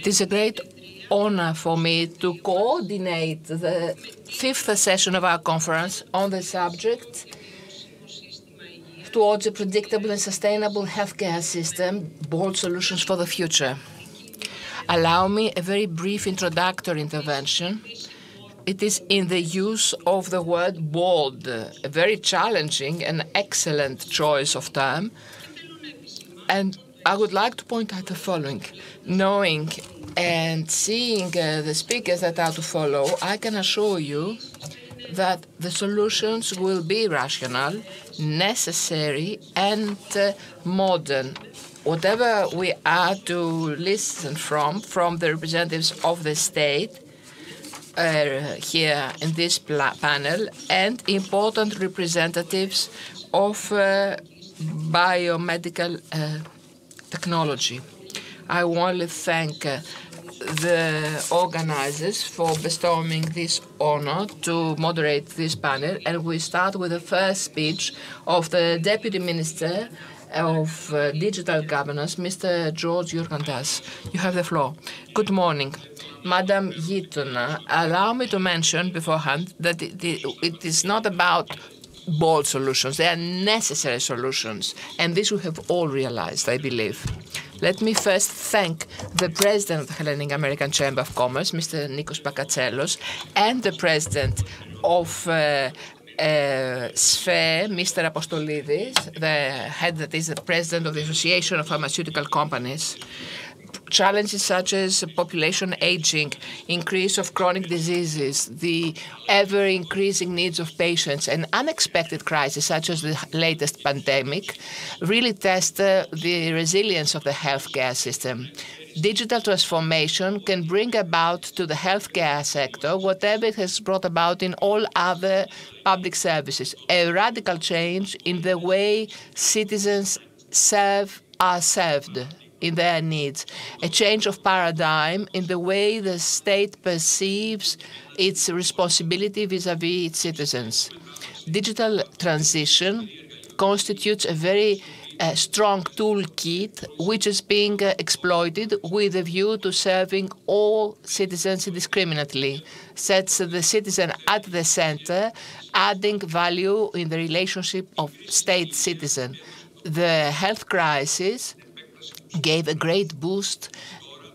It is a great honor for me to coordinate the fifth session of our conference on the subject towards a predictable and sustainable healthcare system, bold solutions for the future. Allow me a very brief introductory intervention. It is in the use of the word bold, a very challenging and excellent choice of term. And I would like to point out the following. Knowing and seeing uh, the speakers that are to follow, I can assure you that the solutions will be rational, necessary, and uh, modern. Whatever we are to listen from, from the representatives of the state, uh, here in this panel and important representatives of uh, biomedical uh, technology. I want to thank uh, the organizers for bestowing this honor to moderate this panel. And we start with the first speech of the Deputy Minister of uh, Digital Governance, Mr. George Georgantas. You have the floor. Good morning. Madam Geitona, allow me to mention beforehand that it, it is not about bold solutions. They are necessary solutions. And this we have all realized, I believe. Let me first thank the president of the Hellenic American Chamber of Commerce, Mr. Nikos Bakatselos, and the president of uh, uh, SFEE, Mr. Apostolidis, the head that is the president of the Association of Pharmaceutical Companies challenges such as population aging, increase of chronic diseases, the ever increasing needs of patients, and unexpected crises such as the latest pandemic really test uh, the resilience of the healthcare system. Digital transformation can bring about to the healthcare sector whatever it has brought about in all other public services a radical change in the way citizens serve are served in their needs, a change of paradigm in the way the state perceives its responsibility vis-à-vis its citizens. Digital transition constitutes a very uh, strong toolkit which is being uh, exploited with a view to serving all citizens indiscriminately, sets the citizen at the center, adding value in the relationship of state-citizen. The health crisis gave a great boost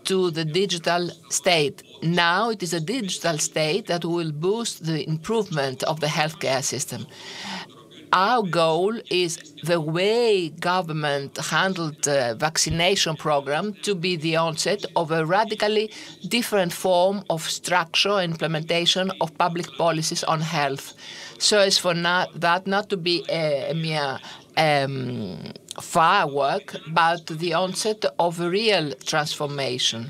to the digital state. Now it is a digital state that will boost the improvement of the healthcare system. Our goal is the way government handled the vaccination program to be the onset of a radically different form of structure implementation of public policies on health, so as for not, that not to be a, a mere firework, but the onset of a real transformation.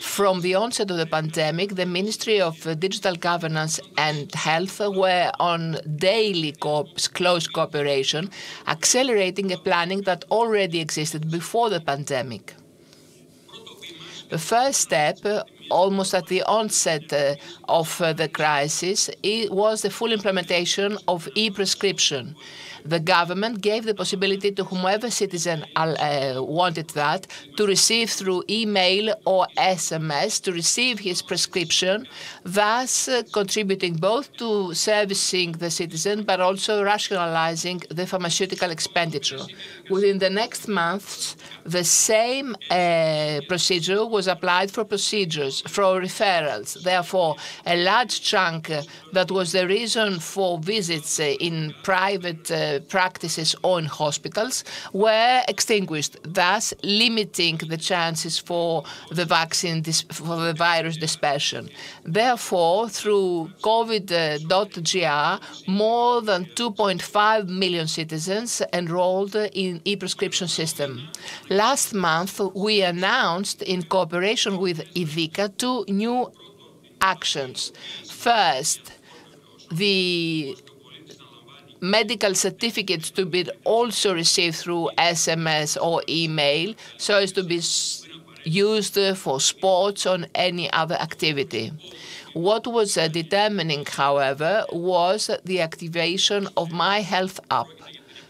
From the onset of the pandemic, the Ministry of Digital Governance and Health were on daily co close cooperation, accelerating a planning that already existed before the pandemic. The first step, almost at the onset uh, of uh, the crisis, was the full implementation of e-prescription the government gave the possibility to whomever citizen uh, wanted that to receive through email or SMS to receive his prescription, thus uh, contributing both to servicing the citizen but also rationalizing the pharmaceutical expenditure. Within the next months, the same uh, procedure was applied for procedures, for referrals. Therefore, a large chunk uh, that was the reason for visits uh, in private uh, practices on hospitals were extinguished, thus limiting the chances for the vaccine, for the virus dispersion. Therefore, through COVID.gr, more than 2.5 million citizens enrolled in e-prescription system. Last month, we announced, in cooperation with IDIKA, two new actions. First, the medical certificates to be also received through SMS or email so as to be used for sports or any other activity. What was uh, determining, however, was the activation of My Health app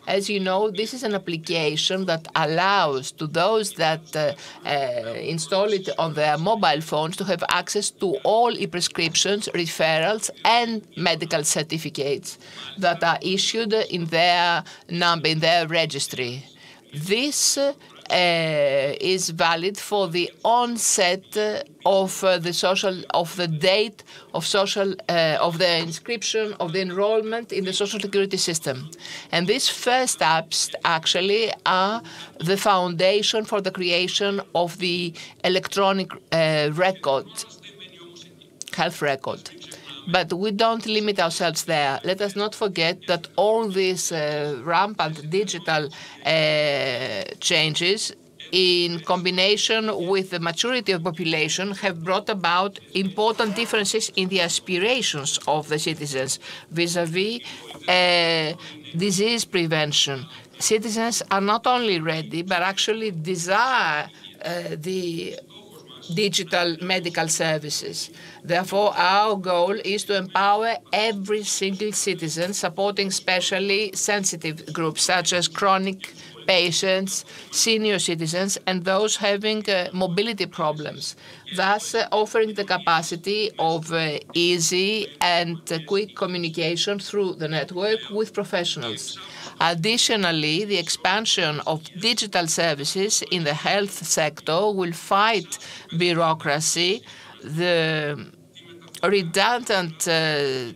As you know, this is an application that allows to those that uh, uh, install it on their mobile phones to have access to all e-prescriptions, referrals, and medical certificates that are issued in their number, in their registry. This is valid for the onset of uh, the social of the date of social uh, of the inscription of the enrollment in the social security system. And these first steps actually are the foundation for the creation of the electronic record health record but we don't limit ourselves there. Let us not forget that all these uh, rampant digital uh, changes in combination with the maturity of population have brought about important differences in the aspirations of the citizens vis-à-vis -vis, disease prevention. Citizens are not only ready, but actually desire uh, the digital medical services. Therefore, our goal is to empower every single citizen, supporting especially sensitive groups such as chronic patients, senior citizens, and those having uh, mobility problems, thus uh, offering the capacity of uh, easy and uh, quick communication through the network with professionals. Additionally, the expansion of digital services in the health sector will fight bureaucracy, the redundant uh,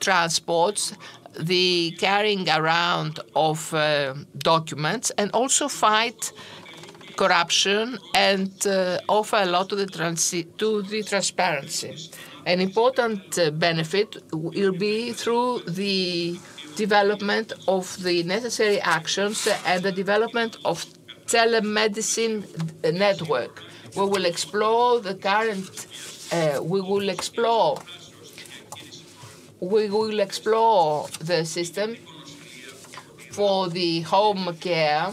transports, the carrying around of uh, documents, and also fight corruption and uh, offer a lot to the, to the transparency. An important uh, benefit will be through the development of the necessary actions and the development of telemedicine network. We will explore the current, uh, we will explore, we will explore the system for the home care,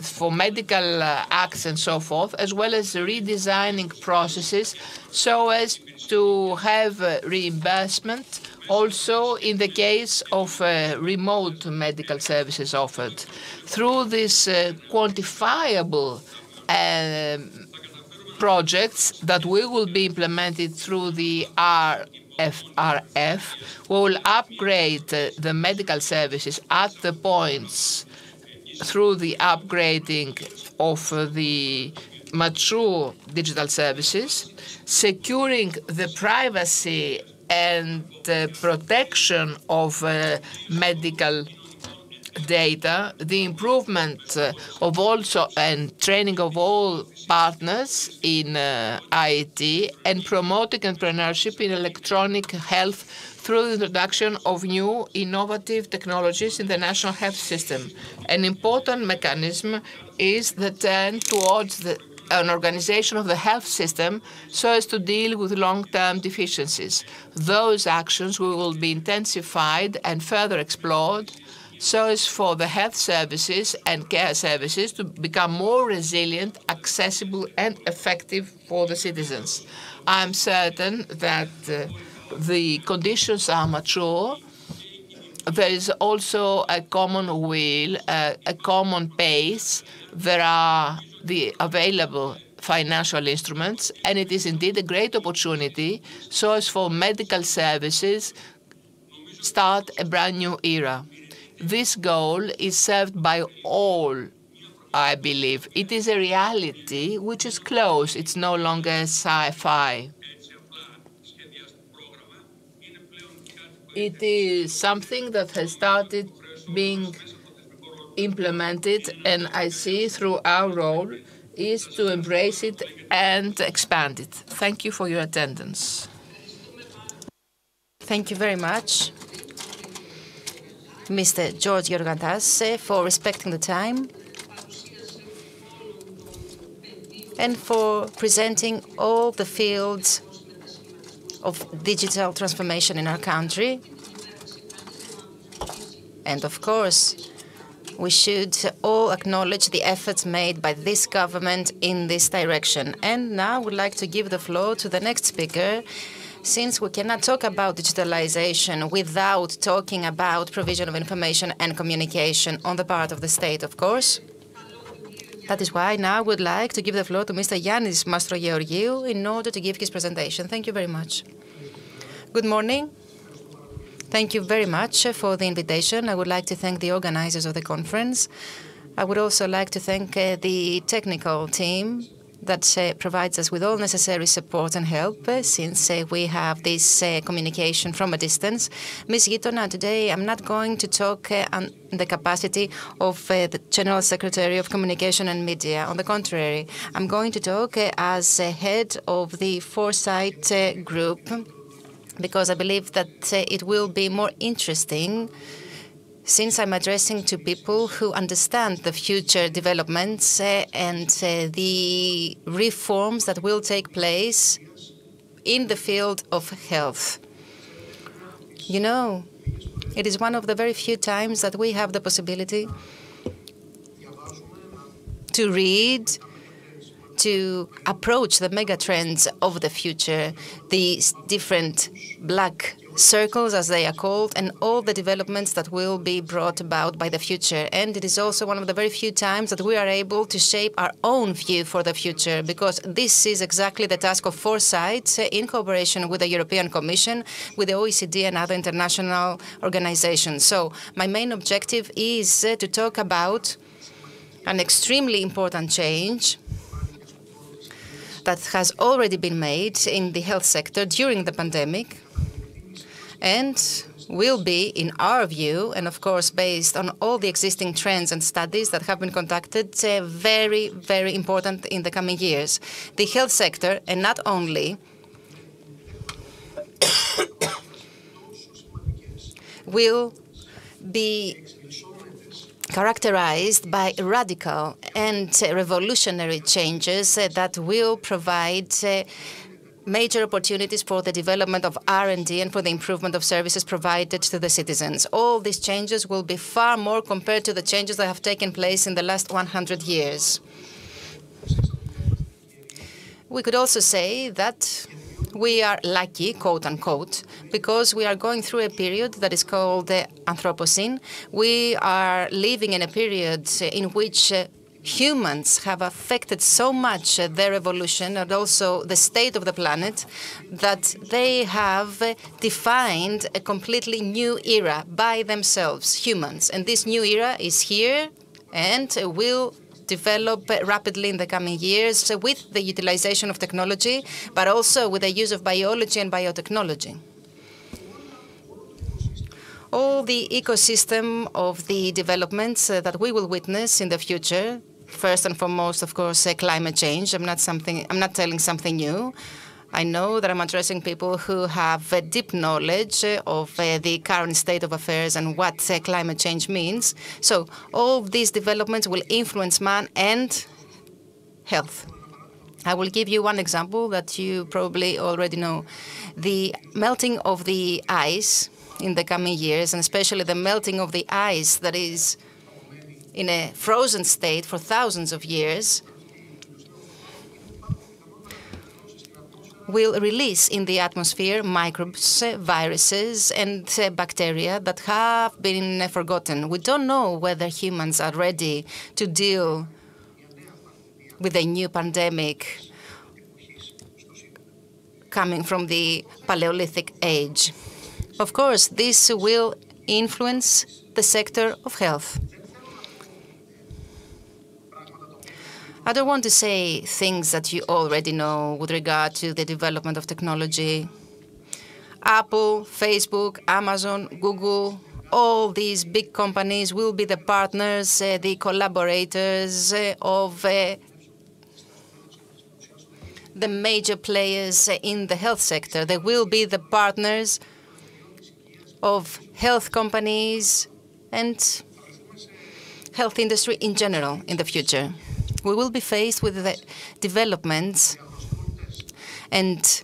for medical uh, acts and so forth, as well as redesigning processes so as to have uh, reimbursement also in the case of uh, remote medical services offered. Through this uh, quantifiable projects that we will be implemented through the RFRF, we will upgrade uh, the medical services at the points through the upgrading of uh, the mature digital services, securing the privacy and the protection of uh, medical data, the improvement uh, of also and training of all partners in uh, IT, and promoting entrepreneurship in electronic health through the introduction of new innovative technologies in the national health system. An important mechanism is the turn towards the an organization of the health system so as to deal with long-term deficiencies. Those actions will be intensified and further explored so as for the health services and care services to become more resilient, accessible, and effective for the citizens. I'm certain that uh, the conditions are mature. There is also a common will, uh, a common pace. There are the available financial instruments, and it is indeed a great opportunity so as for medical services start a brand new era. This goal is served by all, I believe. It is a reality which is close. It's no longer sci-fi. It is something that has started being implemented, and I see through our role is to embrace it and expand it. Thank you for your attendance. Thank you very much, Mr. George Georgantas, for respecting the time and for presenting all the fields of digital transformation in our country. And of course, we should all acknowledge the efforts made by this government in this direction. And now I would like to give the floor to the next speaker, since we cannot talk about digitalization without talking about provision of information and communication on the part of the state, of course, that is why now I would like to give the floor to Mr. Yannis Mastrogeorgiou in order to give his presentation. Thank you very much. Good morning. Thank you very much for the invitation. I would like to thank the organizers of the conference. I would also like to thank uh, the technical team that uh, provides us with all necessary support and help uh, since uh, we have this communication from a distance. Ms. Geitona, today I'm not going to talk on the capacity of the General Secretary of Communication and Media. On the contrary, I'm going to talk as head of the Foresight Group because I believe that it will be more interesting since I'm addressing to people who understand the future developments uh, and uh, the reforms that will take place in the field of health. You know, it is one of the very few times that we have the possibility to read, to approach the mega trends of the future, these different black circles, as they are called, and all the developments that will be brought about by the future. And it is also one of the very few times that we are able to shape our own view for the future, because this is exactly the task of foresight in cooperation with the European Commission, with the OECD and other international organizations. So my main objective is uh, to talk about an extremely important change that has already been made in the health sector during the pandemic and will be, in our view, and of course based on all the existing trends and studies that have been conducted, uh, very, very important in the coming years. The health sector, and not only will be characterized by radical and revolutionary changes that will provide uh, major opportunities for the development of R&D and for the improvement of services provided to the citizens. All these changes will be far more compared to the changes that have taken place in the last 100 years. We could also say that we are lucky, quote unquote, because we are going through a period that is called the Anthropocene. We are living in a period in which uh, humans have affected so much uh, their evolution and also the state of the planet that they have defined a completely new era by themselves, humans. And this new era is here and will develop rapidly in the coming years with the utilization of technology, but also with the use of biology and biotechnology all the ecosystem of the developments uh, that we will witness in the future first and foremost, of course, uh, climate change. I'm not something. I'm not telling something new. I know that I'm addressing people who have a deep knowledge of uh, the current state of affairs and what uh, climate change means. So all these developments will influence man and health. I will give you one example that you probably already know. The melting of the ice in the coming years, and especially the melting of the ice that is in a frozen state for thousands of years will release in the atmosphere microbes, viruses, and uh, bacteria that have been forgotten. We don't know whether humans are ready to deal with a new pandemic coming from the Paleolithic age. Of course, this will influence the sector of health. I don't want to say things that you already know with regard to the development of technology. Apple, Facebook, Amazon, Google, all these big companies will be the partners, uh, the collaborators uh, of uh, the major players in the health sector. They will be the partners of health companies and health industry in general in the future we will be faced with the developments and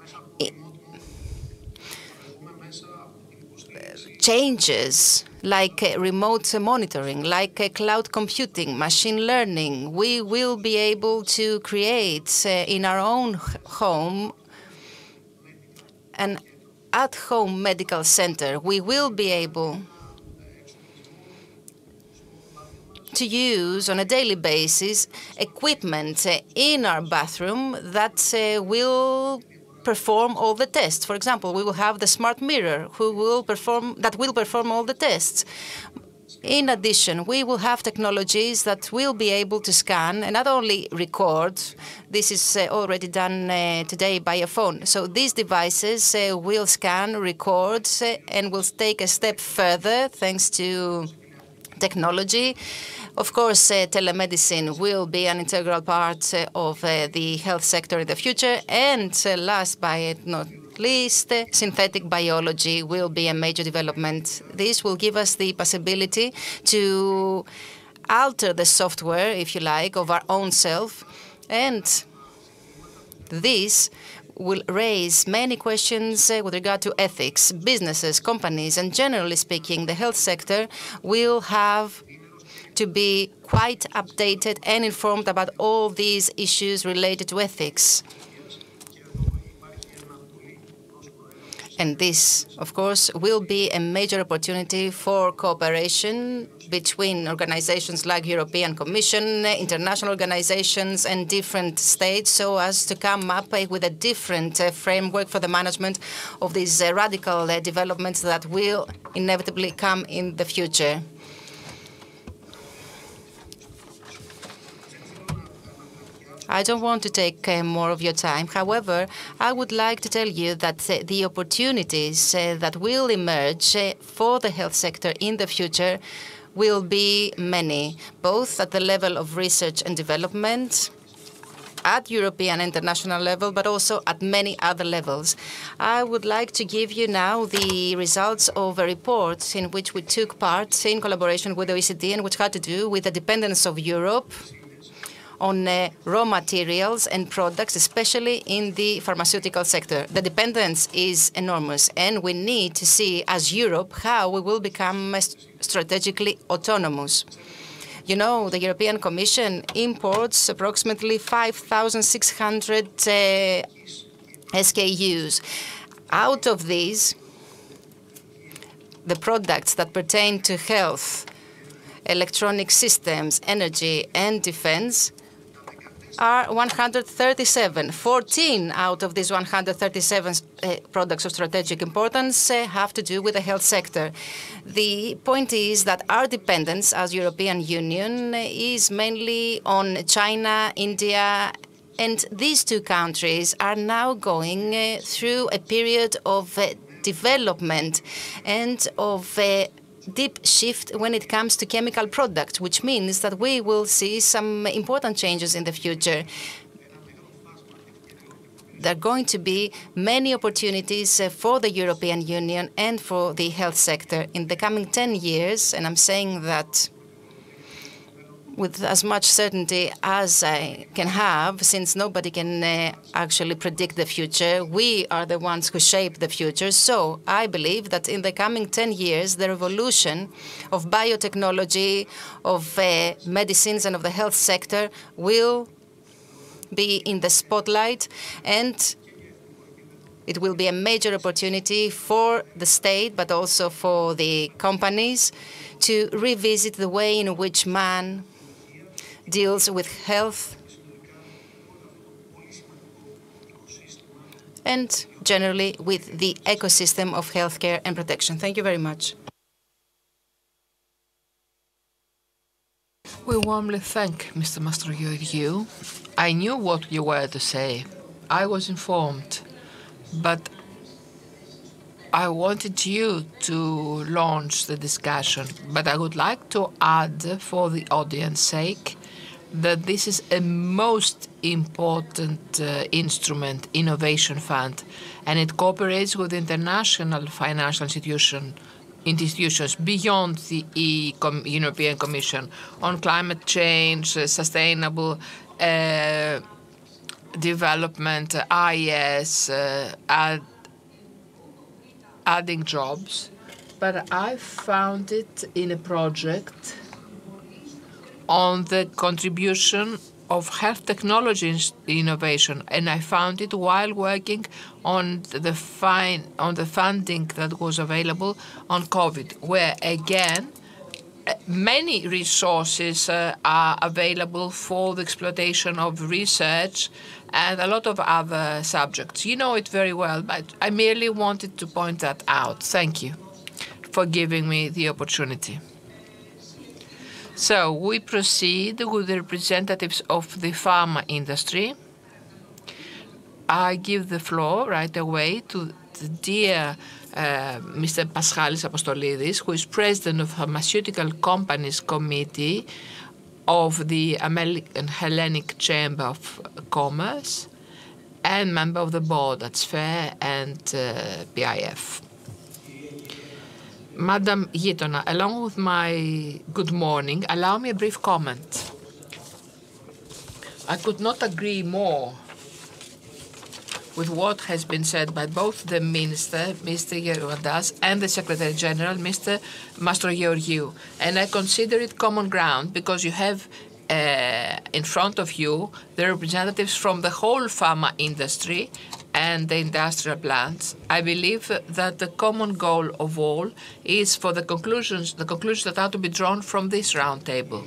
changes like uh, remote monitoring, like uh, cloud computing, machine learning. We will be able to create uh, in our own home an at-home medical center, we will be able to use on a daily basis equipment in our bathroom that will perform all the tests. For example, we will have the smart mirror who will perform that will perform all the tests. In addition, we will have technologies that will be able to scan and not only record. This is uh, already done uh, today by a phone. So these devices uh, will scan, record, and will take a step further thanks to technology. Of course, uh, telemedicine will be an integral part uh, of uh, the health sector in the future. And last but not least, synthetic biology will be a major development. This will give us the possibility to alter the software, if you like, of our own self. And this will raise many questions uh, with regard to ethics. Businesses, companies, and generally speaking, the health sector will have to be quite updated and informed about all these issues related to ethics. And this, of course, will be a major opportunity for cooperation between organizations like European Commission, international organizations, and different states, so as to come up with a different uh, framework for the management of these uh, radical uh, developments that will inevitably come in the future. I don't want to take uh, more of your time. However, I would like to tell you that uh, the opportunities uh, that will emerge for the health sector in the future will be many, both at the level of research and development, at European international level, but also at many other levels. I would like to give you now the results of a report in which we took part in collaboration with OECD and which had to do with the dependence of Europe on uh, raw materials and products, especially in the pharmaceutical sector. The dependence is enormous, and we need to see, as Europe, how we will become strategically autonomous. You know, the European Commission imports approximately 5,600 uh, SKUs. Out of these, the products that pertain to health, electronic systems, energy, and defense are 137. 14 out of these 137 uh, products of strategic importance uh, have to do with the health sector. The point is that our dependence as European Union is mainly on China, India, and these two countries are now going uh, through a period of uh, development and of uh, deep shift when it comes to chemical products, which means that we will see some important changes in the future. There are going to be many opportunities uh, for the European Union and for the health sector in the coming 10 years, and I'm saying that with as much certainty as I can have, since nobody can uh, actually predict the future. We are the ones who shape the future. So I believe that in the coming 10 years, the revolution of biotechnology, of uh, medicines, and of the health sector will be in the spotlight and it will be a major opportunity for the state, but also for the companies to revisit the way in which man deals with health and generally with the ecosystem of healthcare and protection. Thank you very much. We warmly thank Mr. Mastrogeorgiou. I knew what you were to say. I was informed, but I wanted you to launch the discussion. But I would like to add, for the audience sake, that this is a most important uh, instrument, innovation fund, and it cooperates with international financial institution, institutions beyond the e Com European Commission on climate change, uh, sustainable uh, development, IS, uh, add, adding jobs. But I found it in a project on the contribution of health technology innovation, and I found it while working on the fine on the funding that was available on COVID, where again many resources uh, are available for the exploitation of research and a lot of other subjects. You know it very well, but I merely wanted to point that out. Thank you for giving me the opportunity. So we proceed with the representatives of the pharma industry. I give the floor right away to the dear uh, Mr. Paschalis Apostolidis, who is president of Pharmaceutical Companies Committee of the American Hellenic Chamber of Commerce and member of the board at SFEE and uh, PIF. Madam Geitona, along with my good morning, allow me a brief comment. I could not agree more with what has been said by both the Minister, Mr. Gerogiadis, and the Secretary General, Mr. Mastrogeorgiou. And I consider it common ground because you have uh, in front of you the representatives from the whole pharma industry and the industrial plants. I believe that the common goal of all is for the conclusions, the conclusions that are to be drawn from this roundtable.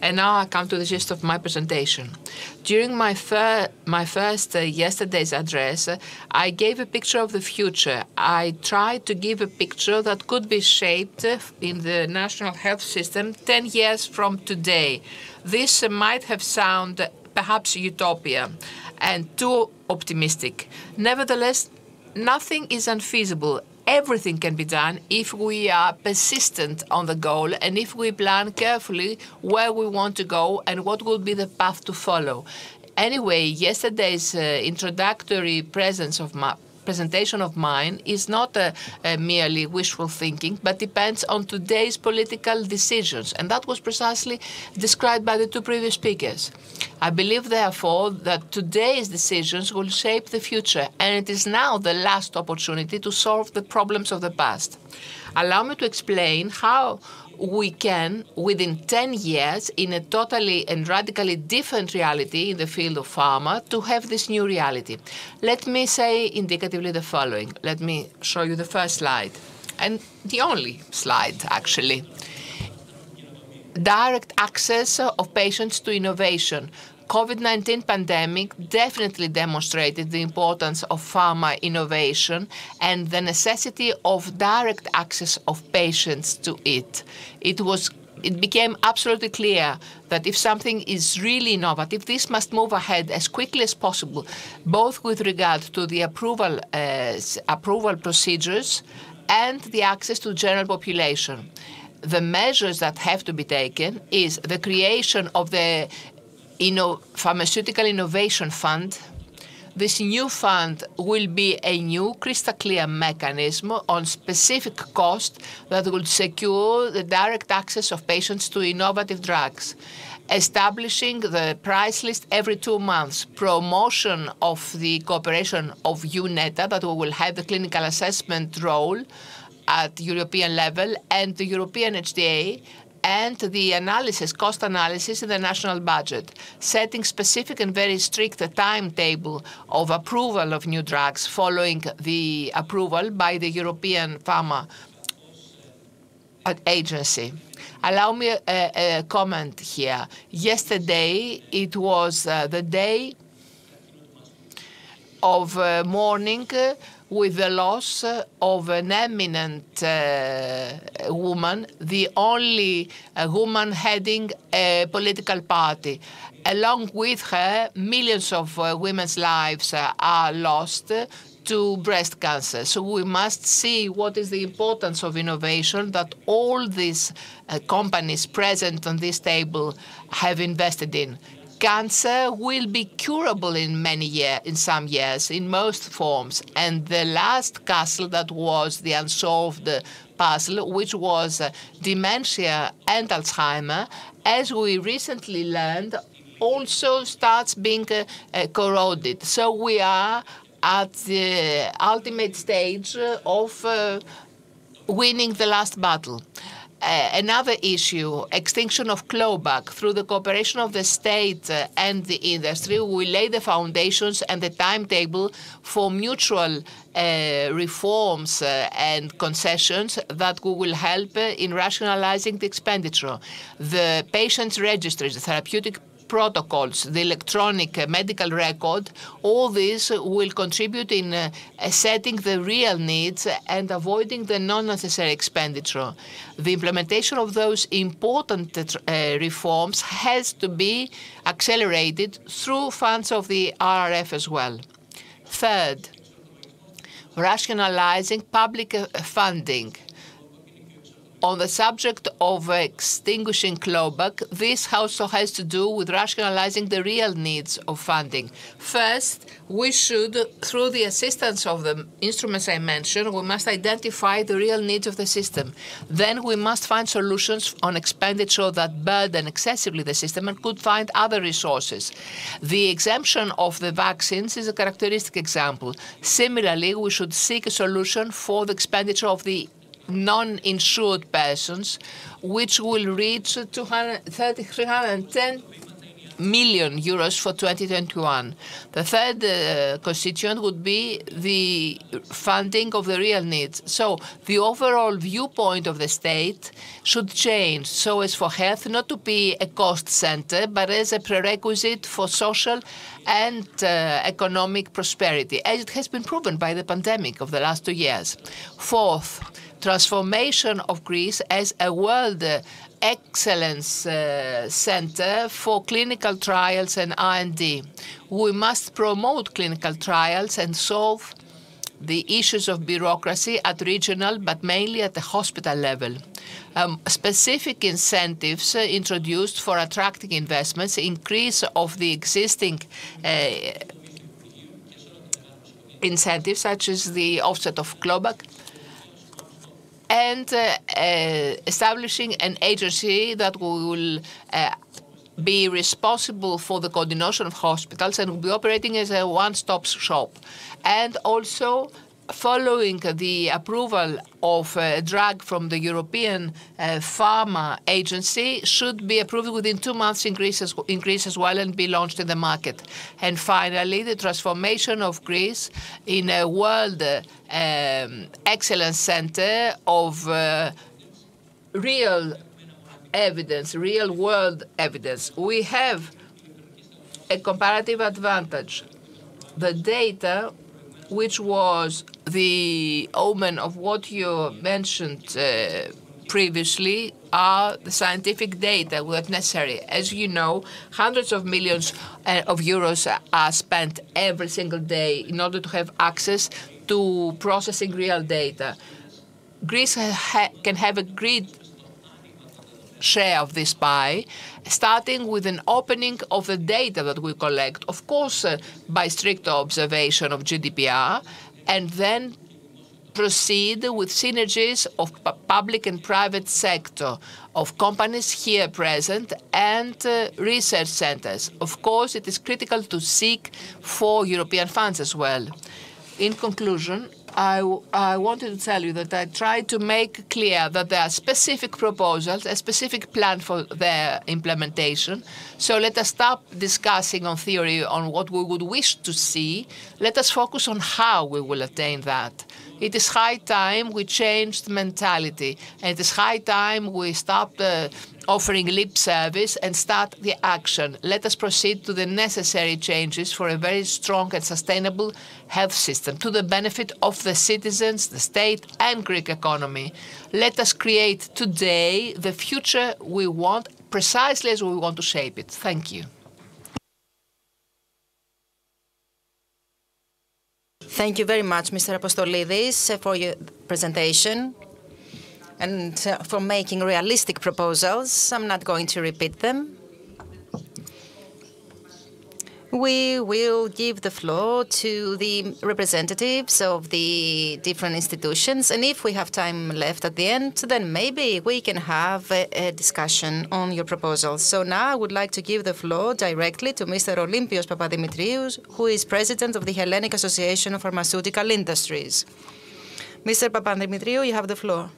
And now I come to the gist of my presentation. During my, fir my first uh, yesterday's address, uh, I gave a picture of the future. I tried to give a picture that could be shaped uh, in the national health system 10 years from today. This uh, might have sounded perhaps utopia and too optimistic. Nevertheless, nothing is unfeasible everything can be done if we are persistent on the goal and if we plan carefully where we want to go and what will be the path to follow. Anyway, yesterday's uh, introductory presence of my presentation of mine is not a, a merely wishful thinking, but depends on today's political decisions. And that was precisely described by the two previous speakers. I believe, therefore, that today's decisions will shape the future, and it is now the last opportunity to solve the problems of the past. Allow me to explain how we can, within 10 years, in a totally and radically different reality in the field of pharma, to have this new reality. Let me say indicatively the following. Let me show you the first slide, and the only slide, actually. Direct access of patients to innovation COVID-19 pandemic definitely demonstrated the importance of pharma innovation and the necessity of direct access of patients to it. It was it became absolutely clear that if something is really innovative, this must move ahead as quickly as possible, both with regard to the approval uh, approval procedures and the access to general population the measures that have to be taken is the creation of the Inno Pharmaceutical Innovation Fund. This new fund will be a new crystal clear mechanism on specific cost that will secure the direct access of patients to innovative drugs establishing the price list every two months, promotion of the cooperation of EUnetHTA, that we will have the clinical assessment role at European level, and the European HTA, and the analysis, cost analysis in the national budget, setting specific and very strict timetable of approval of new drugs following the approval by the European Pharma Agency. Allow me a, a comment here. Yesterday, it was uh, the day of uh, mourning uh, with the loss of an eminent uh, woman, the only uh, woman heading a political party. Along with her, millions of uh, women's lives uh, are lost to breast cancer. So we must see what is the importance of innovation that all these uh, companies present on this table have invested in cancer will be curable in many years, in some years, in most forms. And the last castle that was the unsolved puzzle, which was uh, dementia and Alzheimer, as we recently learned, also starts being uh, uh, corroded. So we are at the ultimate stage of winning the last battle. Another issue, extinction of clawback. Through the cooperation of the state uh, and the industry, we lay the foundations and the timetable for mutual uh, reforms uh, and concessions that will help in rationalizing the expenditure. The patients' registries, the therapeutic protocols, the electronic uh, medical record, all this will contribute in uh, setting the real needs and avoiding the non-necessary expenditure. The implementation of those important uh, reforms has to be accelerated through funds of the RRF as well. Third, rationalizing public funding. On the subject of extinguishing clawback, this also has to do with rationalizing the real needs of funding. First, we should, through the assistance of the instruments I mentioned, we must identify the real needs of the system. Then we must find solutions on expenditure that burden excessively the system and could find other resources. The exemption of the vaccines is a characteristic example. Similarly, we should seek a solution for the expenditure of the non-insured persons, which will reach 310 million euros for 2021. The third uh, constituent would be the funding of the real needs. So the overall viewpoint of the state should change so as for health not to be a cost center, but as a prerequisite for social and uh, economic prosperity, as it has been proven by the pandemic of the last two years. Fourth, transformation of Greece as a world excellence uh, center for clinical trials and R&D. We must promote clinical trials and solve the issues of bureaucracy at regional, but mainly at the hospital level. Um, specific incentives uh, introduced for attracting investments, increase of the existing uh, incentives, such as the offset of clawback, and uh, uh, establishing an agency that will uh, be responsible for the coordination of hospitals and will be operating as a one-stop shop. And also, following the approval of a drug from the European uh, Pharma Agency, should be approved within two months in Greece as well and be launched in the market. And finally, the transformation of Greece in a world um, excellence center of uh, real evidence, real-world evidence. We have a comparative advantage. The data, which was the omen of what you mentioned uh, previously, are the scientific data that's necessary. As you know, hundreds of millions uh, of euros are spent every single day in order to have access to processing real data. Greece can have a great share of this pie, starting with an opening of the data that we collect, of course, uh, by strict observation of GDPR, and then proceed with synergies of public and private sector, of companies here present, and uh, research centers. Of course, it is critical to seek for European funds as well. In conclusion, I wanted to tell you that I tried to make clear that there are specific proposals, a specific plan for their implementation. So let us stop discussing on theory on what we would wish to see. Let us focus on how we will attain that. It is high time we changed mentality, and it is high time we stop uh, offering lip service and start the action. Let us proceed to the necessary changes for a very strong and sustainable health system to the benefit of the citizens, the state, and Greek economy. Let us create today the future we want, precisely as we want to shape it. Thank you. Thank you very much, Mr. Apostolidis, for your presentation and uh, for making realistic proposals. I'm not going to repeat them. We will give the floor to the representatives of the different institutions, and if we have time left at the end, then maybe we can have a discussion on your proposals. So now I would like to give the floor directly to Mr. Olympios Papadimitriou, who is President of the Hellenic Association of Pharmaceutical Industries. Mr. Papadimitriou, you have the floor.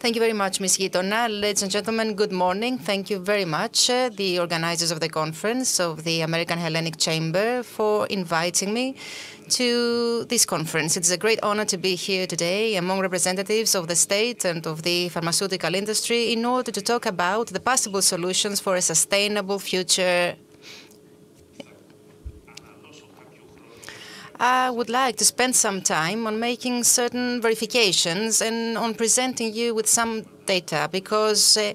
Thank you very much, Ms. Geitona. Ladies and gentlemen, good morning. Thank you very much, uh, the organizers of the conference of the American Hellenic Chamber, for inviting me to this conference. It's a great honor to be here today among representatives of the state and of the pharmaceutical industry in order to talk about the possible solutions for a sustainable future I would like to spend some time on making certain verifications and on presenting you with some data because, uh,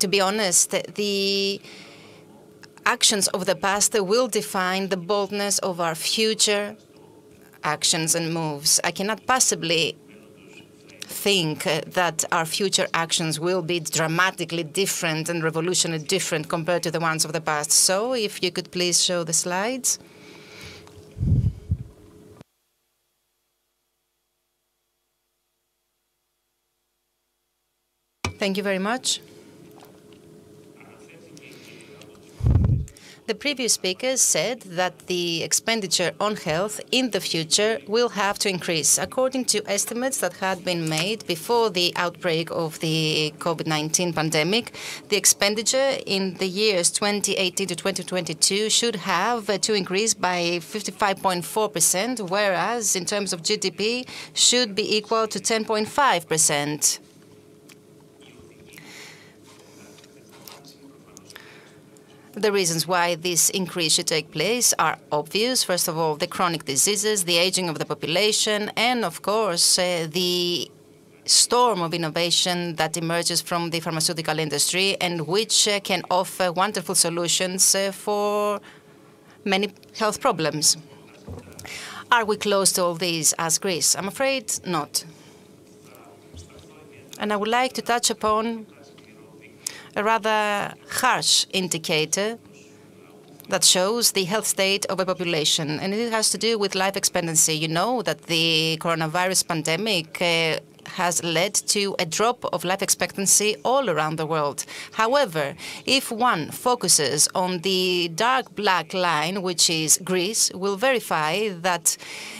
to be honest, the actions of the past will define the boldness of our future actions and moves. I cannot possibly think uh, that our future actions will be dramatically different and revolutionarily different compared to the ones of the past. So if you could please show the slides. Thank you very much. The previous speakers said that the expenditure on health in the future will have to increase. According to estimates that had been made before the outbreak of the COVID-19 pandemic, the expenditure in the years 2018 to 2022 should have to increase by 55.4%, whereas in terms of GDP should be equal to 10.5%. The reasons why this increase should take place are obvious. First of all, the chronic diseases, the aging of the population, and of course, uh, the storm of innovation that emerges from the pharmaceutical industry and which uh, can offer wonderful solutions uh, for many health problems. Are we close to all these as Greece? I'm afraid not. And I would like to touch upon a rather harsh indicator that shows the health state of a population, and it has to do with life expectancy. You know that the coronavirus pandemic uh, has led to a drop of life expectancy all around the world. However, if one focuses on the dark black line, which is Greece, we'll verify that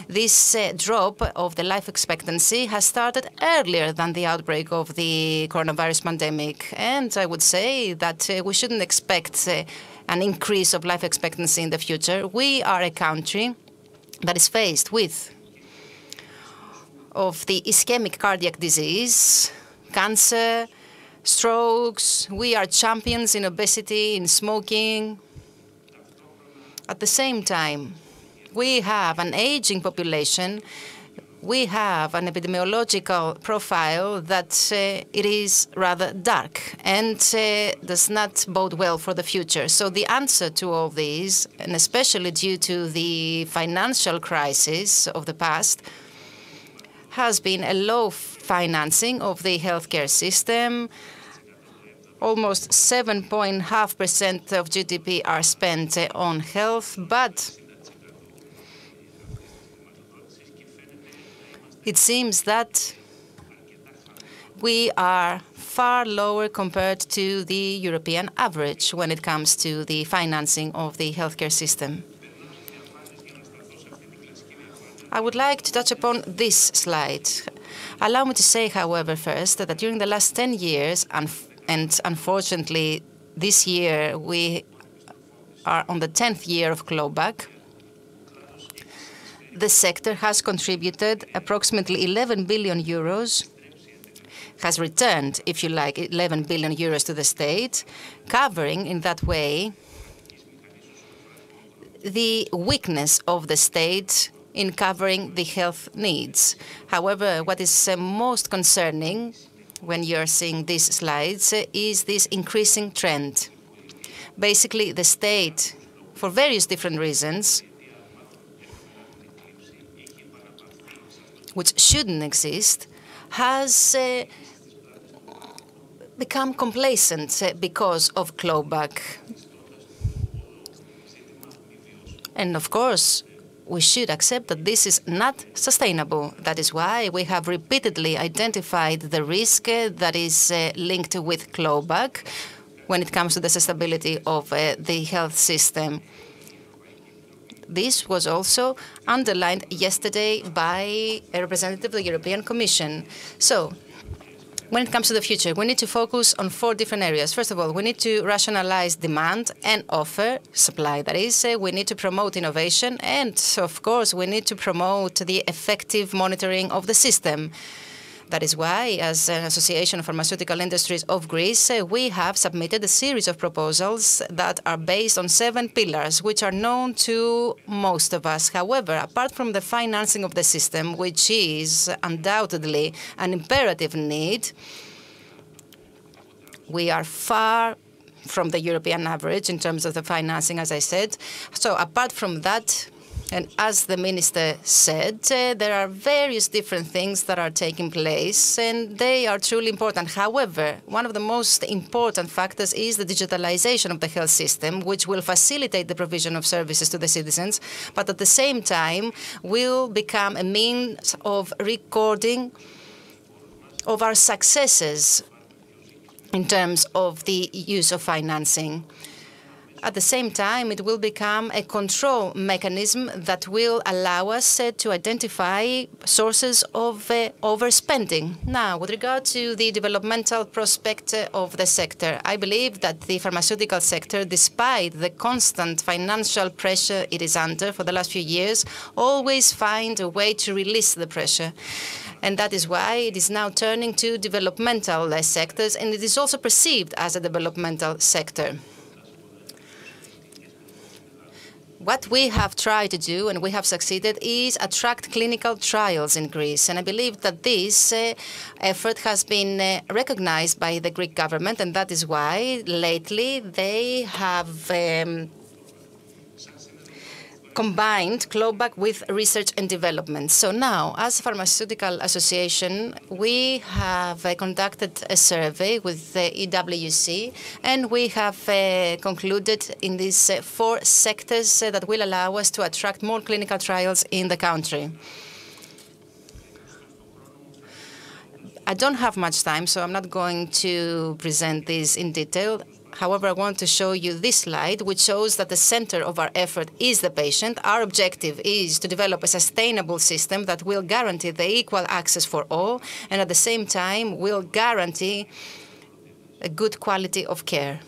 this uh, drop of the life expectancy has started earlier than the outbreak of the coronavirus pandemic. And I would say that uh, we shouldn't expect uh, an increase of life expectancy in the future. We are a country that is faced with of the ischemic cardiac disease, cancer, strokes. We are champions in obesity, in smoking. At the same time, we have an aging population. We have an epidemiological profile that uh, it is rather dark and uh, does not bode well for the future. So the answer to all these, and especially due to the financial crisis of the past, has been a low financing of the healthcare system. Almost 7.5% of GDP are spent uh, on health, but it seems that we are far lower compared to the European average when it comes to the financing of the healthcare system. I would like to touch upon this slide. Allow me to say, however, first that during the last 10 years, and unfortunately this year we are on the 10th year of clawback, the sector has contributed approximately 11 billion euros, has returned, if you like, 11 billion euros to the state, covering in that way the weakness of the state in covering the health needs. However, what is uh, most concerning when you're seeing these slides uh, is this increasing trend. Basically, the state, for various different reasons, which shouldn't exist, has uh, become complacent uh, because of clawback. And of course, we should accept that this is not sustainable. That is why we have repeatedly identified the risk uh, that is uh, linked with clawback when it comes to the sustainability of uh, the health system. This was also underlined yesterday by a representative of the European Commission. So, when it comes to the future, we need to focus on four different areas. First of all, we need to rationalize demand and offer, supply that is. Uh, we need to promote innovation, and of course, we need to promote the effective monitoring of the system. That is why, as an Association of Pharmaceutical Industries of Greece, uh, we have submitted a series of proposals that are based on seven pillars, which are known to most of us. However, apart from the financing of the system, which is undoubtedly an imperative need, we are far from the European average in terms of the financing, as I said. So apart from that, and as the minister said, uh, there are various different things that are taking place, and they are truly important. However, one of the most important factors is the digitalization of the health system, which will facilitate the provision of services to the citizens, but at the same time will become a means of recording of our successes in terms of the use of financing. At the same time, it will become a control mechanism that will allow us uh, to identify sources of uh, overspending. Now, with regard to the developmental prospect uh, of the sector, I believe that the pharmaceutical sector, despite the constant financial pressure it is under for the last few years, always find a way to release the pressure and that is why it is now turning to developmental sectors, and it is also perceived as a developmental sector. What we have tried to do, and we have succeeded, is attract clinical trials in Greece. And I believe that this uh, effort has been uh, recognized by the Greek government, and that is why lately they have um, combined clawback with research and development. So now, as a pharmaceutical association, we have uh, conducted a survey with the EWC, and we have uh, concluded in these uh, four sectors uh, that will allow us to attract more clinical trials in the country. I don't have much time, so I'm not going to present this in detail. However, I want to show you this slide, which shows that the center of our effort is the patient. Our objective is to develop a sustainable system that will guarantee the equal access for all, and at the same time will guarantee a good quality of care.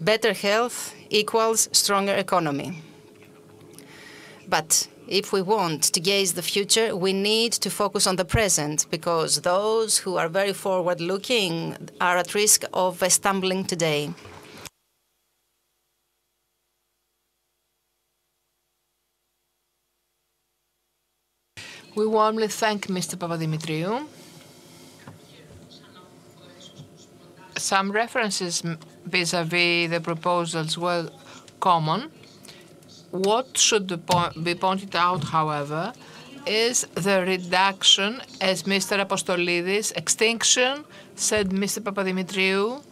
Better health equals stronger economy. But if we want to gaze the future, we need to focus on the present because those who are very forward-looking are at risk of stumbling today. We warmly thank Mr. Papadimitriou. Some references vis-à-vis -vis the proposals were common. What should be pointed out, however, is the reduction, as Mr. Apostolides, extinction, said Mr. Papadimitriou,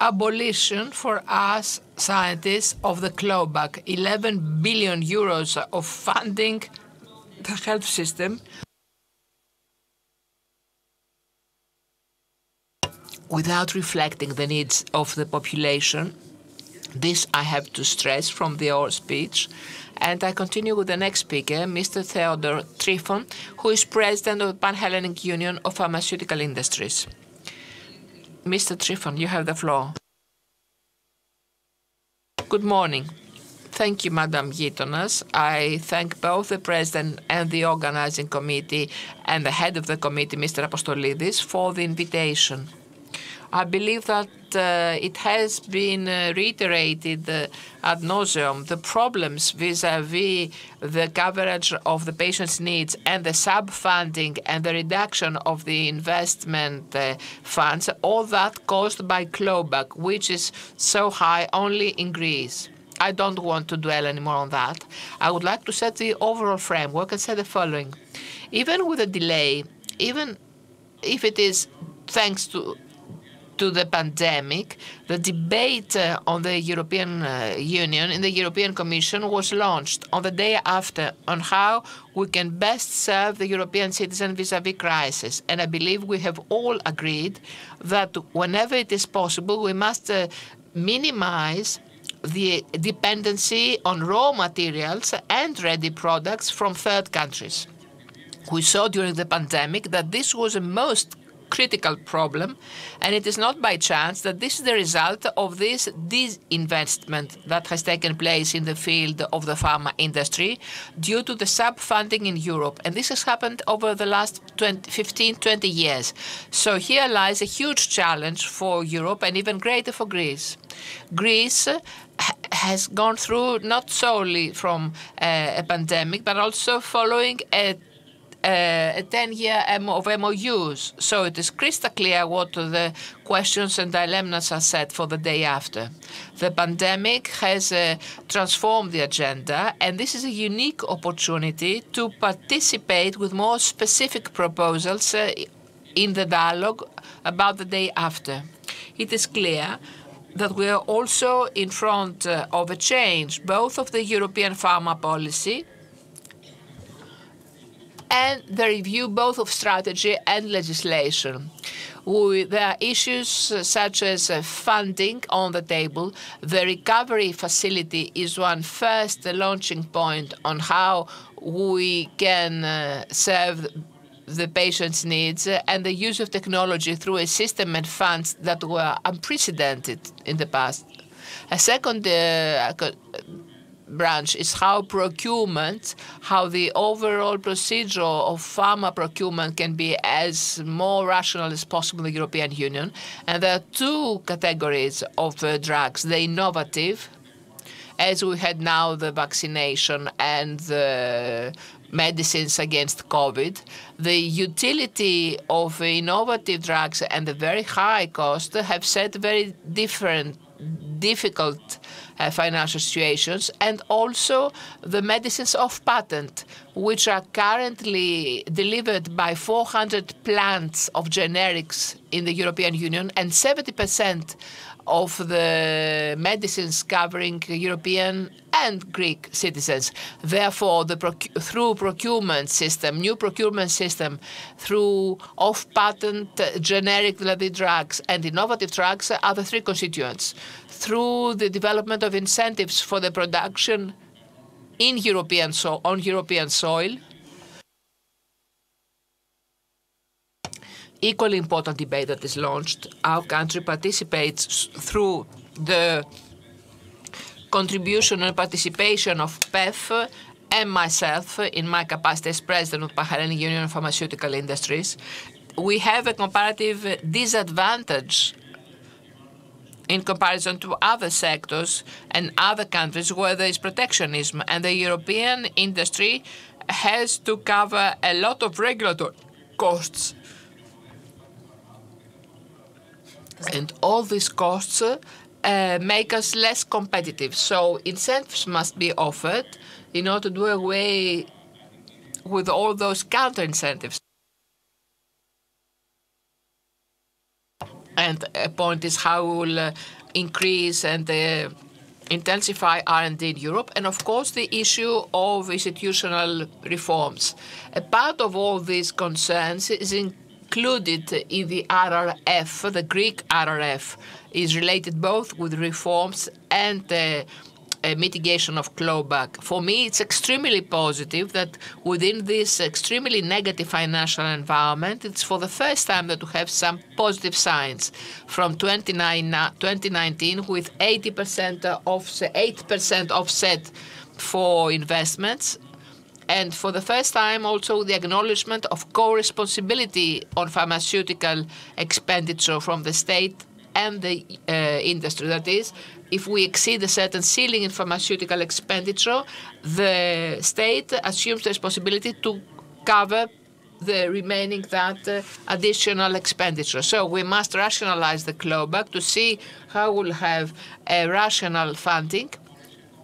abolition for us scientists of the clawback, 11 billion euros of funding the health system without reflecting the needs of the population this I have to stress from the speech. And I continue with the next speaker, Mr. Theodore Tryfon, who is president of the Pan-Hellenic Union of Pharmaceutical Industries. Mr. Tryfon, you have the floor. Good morning. Thank you, Madam Geitonas. I thank both the President and the Organizing Committee and the head of the committee, Mr. Apostolides, for the invitation. I believe that uh, it has been uh, reiterated uh, ad nauseum the problems vis-à-vis the coverage of the patient's needs and the sub-funding and the reduction of the investment funds, all that caused by clawback, which is so high only in Greece. I don't want to dwell anymore on that. I would like to set the overall framework and say the following. Even with a delay, even if it is thanks to to the pandemic, the debate uh, on the European uh, Union in the European Commission was launched on the day after on how we can best serve the European citizen vis-à-vis -vis crisis. And I believe we have all agreed that whenever it is possible, we must uh, minimize the dependency on raw materials and ready products from third countries. We saw during the pandemic that this was a most critical problem, and it is not by chance that this is the result of this disinvestment that has taken place in the field of the pharma industry due to the sub-funding in Europe. And this has happened over the last 20, 15, 20 years. So here lies a huge challenge for Europe and even greater for Greece. Greece has gone through not solely from uh, a pandemic, but also following a a 10-year of MOUs. So it is crystal clear what the questions and dilemmas are set for the day after. The pandemic has uh, transformed the agenda, and this is a unique opportunity to participate with more specific proposals uh, in the dialogue about the day after. It is clear that we are also in front uh, of a change, both of the European pharma policy and the review both of strategy and legislation. There are issues such as uh, funding on the table. The recovery facility is one first launching point on how we can uh, serve the patient's needs uh, and the use of technology through a system and funds that were unprecedented in the past. A second uh, branch is how procurement, how the overall procedure of pharma procurement can be as more rational as possible in the European Union. And there are two categories of uh, drugs, the innovative, as we had now the vaccination and the medicines against COVID, the utility of innovative drugs and the very high cost have set very different, difficult Uh, financial situations, and also the medicines off patent, which are currently delivered by 400 plants of generics in the European Union, and 70% of the medicines covering European and Greek citizens. Therefore, the proc through procurement system, new procurement system, through off-patent generic drugs and innovative drugs are the three constituents through the development of incentives for the production in European so on European soil. Equally important debate that is launched. Our country participates through the contribution and participation of PEF and myself in my capacity as president of Pan-Hellenic Union of Pharmaceutical Industries. We have a comparative disadvantage in comparison to other sectors and other countries where there is protectionism. And the European industry has to cover a lot of regulatory costs. And all these costs uh, make us less competitive. So incentives must be offered in order to do away with all those counter incentives. And a point is how we will uh, increase and uh, intensify R&D in Europe, and of course the issue of institutional reforms. A part of all these concerns is included in the RRF, the Greek RRF, is related both with reforms and uh, mitigation of clawback. For me, it's extremely positive that within this extremely negative financial environment, it's for the first time that we have some positive signs from 2019 uh, with 80% offset, 8% offset for investments and for the first time also the acknowledgement of co-responsibility on pharmaceutical expenditure from the state and the uh, industry. That is, if we exceed a certain ceiling in pharmaceutical expenditure, the state assumes the responsibility to cover the remaining that uh, additional expenditure. So we must rationalize the clawback to see how we'll have a rational funding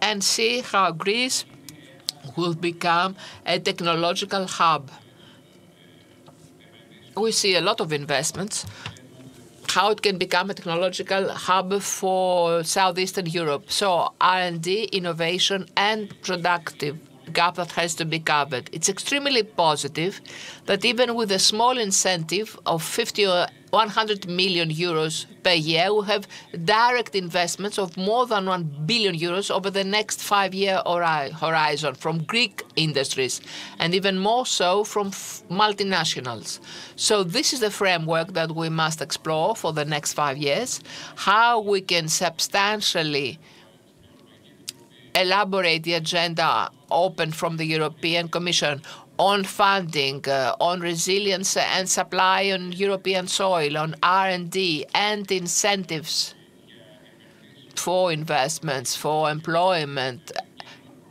and see how Greece will become a technological hub. We see a lot of investments how it can become a technological hub for southeastern Europe. So R&D, innovation, and productive gap that has to be covered. It's extremely positive that even with a small incentive of 50 or 100 million euros per year, we have direct investments of more than 1 billion euros over the next five-year horizon from Greek industries, and even more so from multinationals. So this is the framework that we must explore for the next five years, how we can substantially elaborate the agenda open from the European Commission on funding, uh, on resilience and supply on European soil, on R&D and incentives for investments, for employment,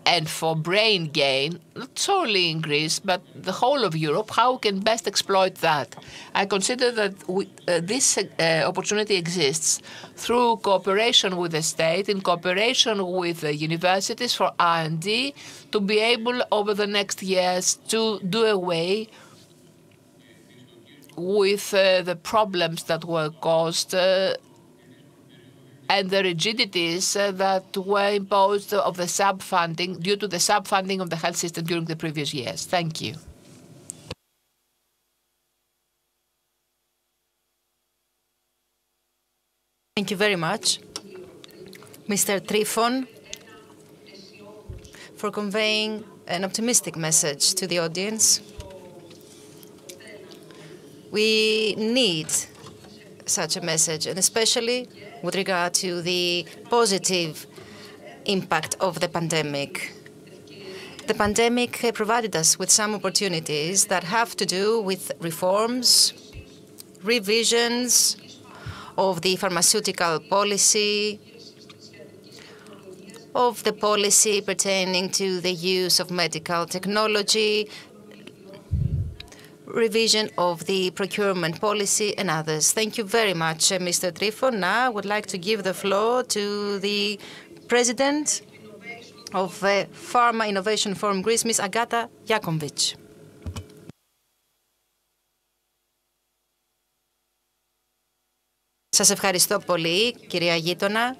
and for brain gain, not only in Greece, but the whole of Europe, how we can best exploit that. I consider that uh, this uh, opportunity exists through cooperation with the state, in cooperation with the universities for R&D, to be able, over the next years, to do away with uh, the problems that were caused and the rigidities that were imposed of the sub-funding due to the sub-funding of the health system during the previous years. Thank you. Thank you very much, Mr. Tryfon, for conveying an optimistic message to the audience. We need such a message, and especially with regard to the positive impact of the pandemic. The pandemic uh, provided us with some opportunities that have to do with reforms, revisions of the pharmaceutical policy, of the policy pertaining to the use of medical technology, revision of the procurement policy and others. Thank you very much, uh, Mr. Tryfon. Now I would like to give the floor to the President of the Pharma Innovation Forum Greece, Ms. Agata Jakoncic. Σας ευχαριστώ πολύ, κυρία Γείτονα.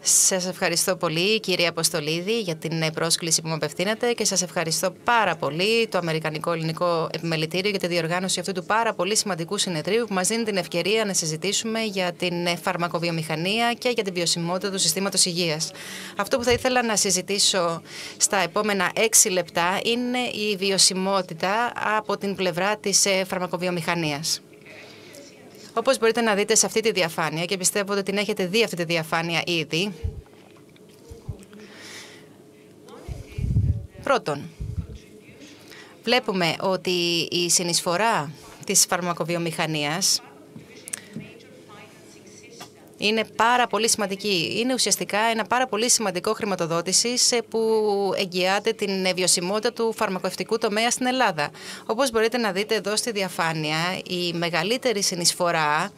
Σας ευχαριστώ πολύ κυρία Αποστολίδη για την πρόσκληση που μου απευθύνατε και σας ευχαριστώ πάρα πολύ το Αμερικανικό Ελληνικό Επιμελητήριο για τη διοργάνωση αυτού του πάρα πολύ σημαντικού συνεδρίου που μας δίνει την ευκαιρία να συζητήσουμε για την φαρμακοβιομηχανία και για την βιωσιμότητα του συστήματος υγείας. Αυτό που θα ήθελα να συζητήσω στα επόμενα έξι λεπτά είναι η βιωσιμότητα από την πλευρά της φαρμακοβιομηχανίας. Όπως μπορείτε να δείτε σε αυτή τη διαφάνεια και πιστεύω ότι την έχετε δει αυτή τη διαφάνεια ήδη. Πρώτον, βλέπουμε ότι η συνεισφορά της φαρμακοβιομηχανίας είναι πάρα πολύ σημαντική. Είναι ουσιαστικά ένα πάρα πολύ σημαντικό χρηματοδότησης που εγγυάται την βιωσιμότητα του φαρμακευτικού τομέα στην Ελλάδα. Όπως μπορείτε να δείτε εδώ στη διαφάνεια, η μεγαλύτερη συνεισφορά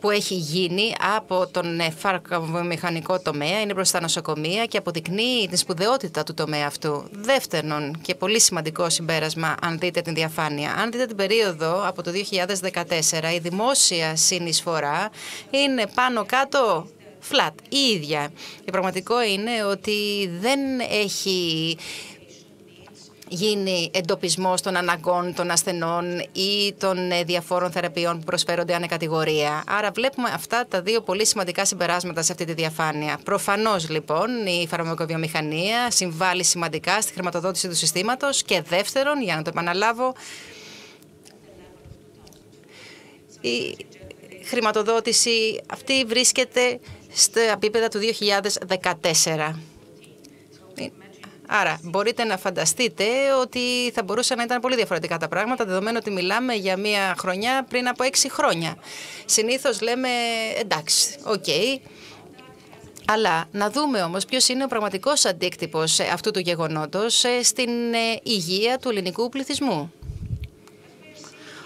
που έχει γίνει από τον φαρμακοβιομηχανικό τομέα είναι προς τα νοσοκομεία και αποδεικνύει τη σπουδαιότητα του τομέα αυτού. Δεύτερον και πολύ σημαντικό συμπέρασμα, αν δείτε την διαφάνεια, αν δείτε την περίοδο από το 2014, η δημόσια συνεισφορά είναι πάνω κάτω flat, η ίδια. Η πραγματικό είναι ότι δεν έχει γίνει εντοπισμός των αναγκών των ασθενών ή των ε, διαφόρων θεραπείων που προσφέρονται ανεκατηγορία. Άρα βλέπουμε αυτά τα δύο πολύ σημαντικά συμπεράσματα σε αυτή τη διαφάνεια. Προφανώς λοιπόν η φαρμακοβιομηχανία συμβάλλει σημαντικά στη χρηματοδότηση του συστήματος και δεύτερον, για να το επαναλάβω, η χρηματοδότηση αυτή βρίσκεται στα επίπεδα του 2014. Άρα μπορείτε να φανταστείτε ότι θα μπορούσαν να ήταν πολύ διαφορετικά τα πράγματα, δεδομένου ότι μιλάμε για μια χρονιά πριν από έξι χρόνια. Συνήθως λέμε εντάξει, οκ, Αλλά να δούμε όμως ποιος είναι ο πραγματικός αντίκτυπος αυτού του γεγονότος στην ε, υγεία του ελληνικού πληθυσμού.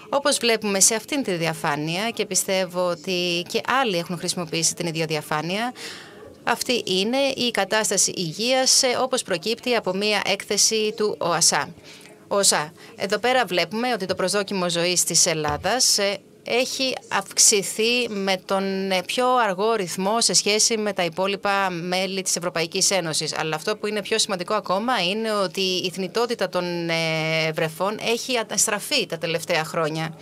Όπως βλέπουμε σε αυτήν τη διαφάνεια και πιστεύω ότι και άλλοι έχουν χρησιμοποιήσει την ίδια διαφάνεια, αυτή είναι η κατάσταση υγείας ε, όπως προκύπτει από μία έκθεση του ΟΑΣΑ. ΟΣΑ. Εδώ πέρα βλέπουμε ότι το προσδόκιμο ζωής της Ελλάδας ε, έχει αυξηθεί με τον πιο αργό ρυθμό σε σχέση με τα υπόλοιπα μέλη της Ευρωπαϊκής Ένωσης. Αλλά αυτό που είναι πιο σημαντικό ακόμα είναι ότι η θνητότητα των βρεφών έχει αστραφεί τα τελευταία χρόνια.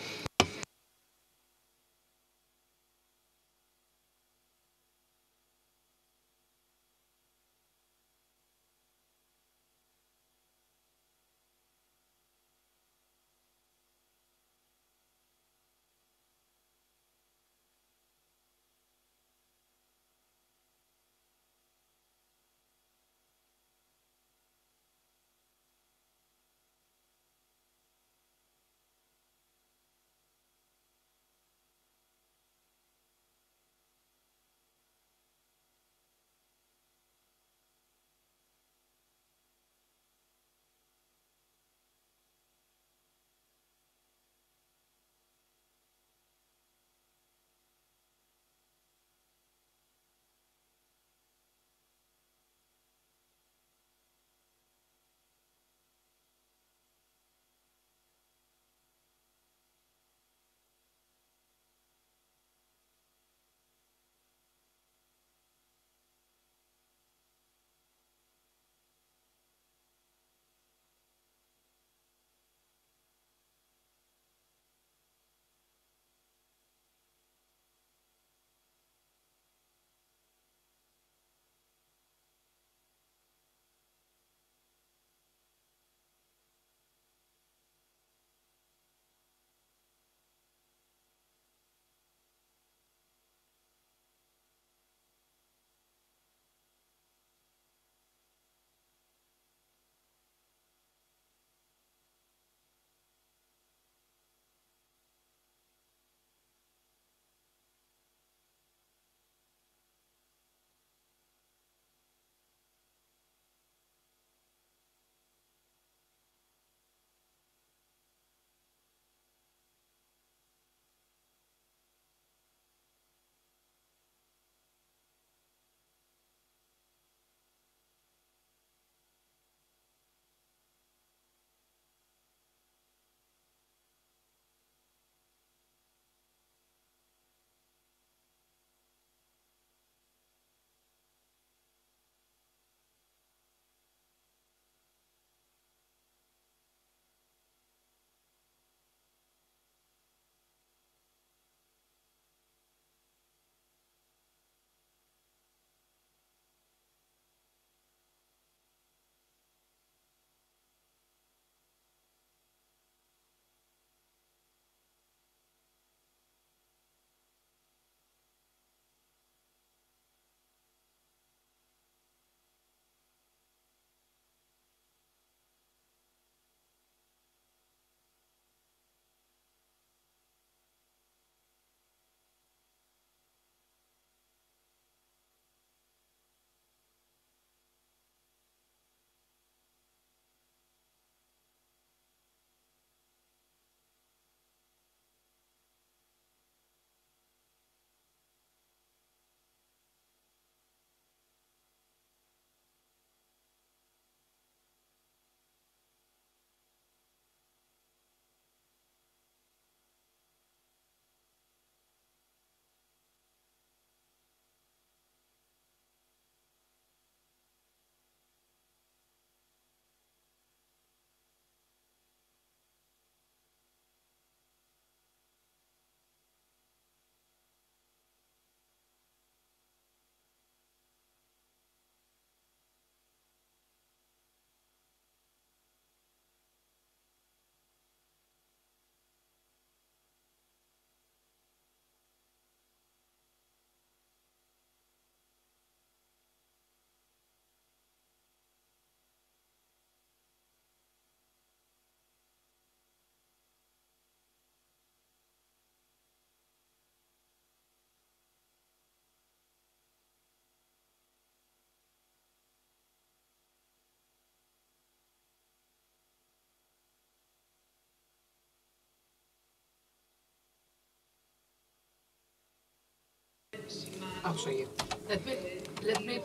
Oh, sorry. Let me let me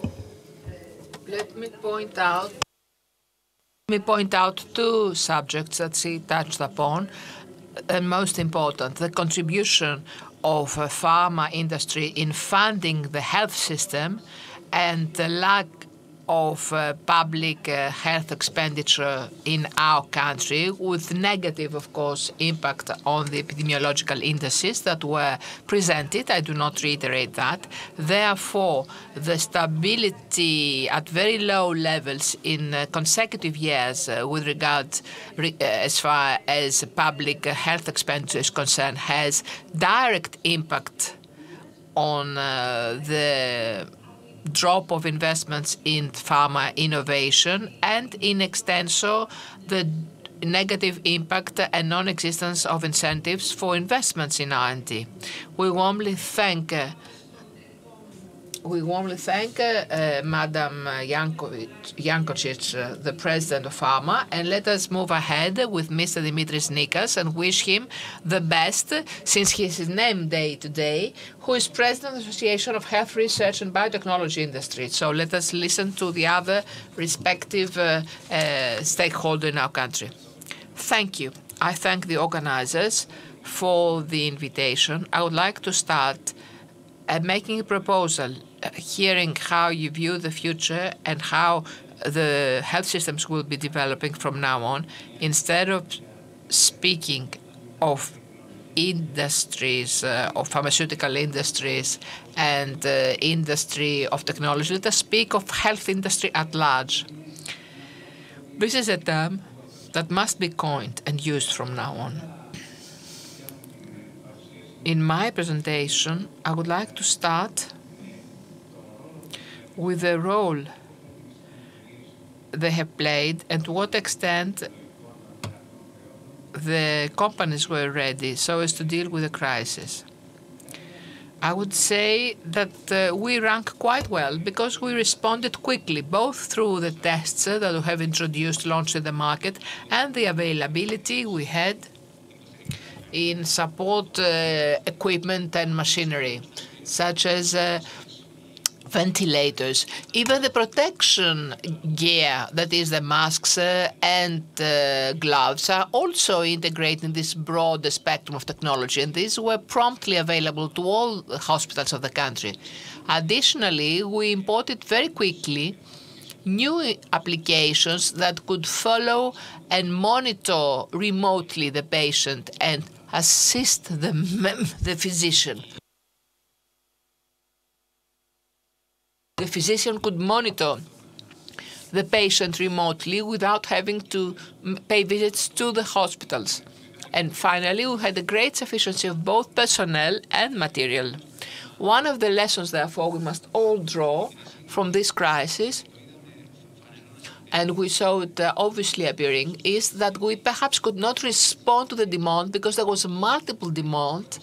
let me point out let me point out two subjects that she touched upon. and most important, the contribution of pharma industry in funding the health system and the lack of uh, public uh, health expenditure in our country, with negative, of course, impact on the epidemiological indices that were presented. I do not reiterate that. Therefore, the stability at very low levels in uh, consecutive years uh, with regard re uh, as far as public health expenditure is concerned has direct impact on uh, the drop of investments in pharma innovation and in extenso the negative impact and non-existence of incentives for investments in R&D. We warmly thank uh, we warmly thank uh, Madam Jakoncic, uh, the President of Pharma, and let us move ahead with Mr. Dimitris Nikas and wish him the best, since he is named day today, who is President of the Association of Health Research and Biotechnology Industry. So let us listen to the other respective uh, uh, stakeholder in our country. Thank you. I thank the organizers for the invitation. I would like to start uh, making a proposal hearing how you view the future and how the health systems will be developing from now on, instead of speaking of industries, uh, of pharmaceutical industries and uh, industry of technology, let us speak of health industry at large. This is a term that must be coined and used from now on. In my presentation, I would like to start with the role they have played and to what extent the companies were ready so as to deal with the crisis. I would say that uh, we rank quite well because we responded quickly, both through the tests that we have introduced, launched in the market, and the availability we had in support uh, equipment and machinery, such as uh, ventilators, even the protection gear, that is the masks uh, and uh, gloves, are also integrated in this broad spectrum of technology, and these were promptly available to all hospitals of the country. Additionally, we imported very quickly new applications that could follow and monitor remotely the patient and assist the, the physician. The physician could monitor the patient remotely without having to pay visits to the hospitals. And finally, we had a great sufficiency of both personnel and material. One of the lessons, therefore, we must all draw from this crisis, and we saw it uh, obviously appearing, is that we perhaps could not respond to the demand because there was multiple demand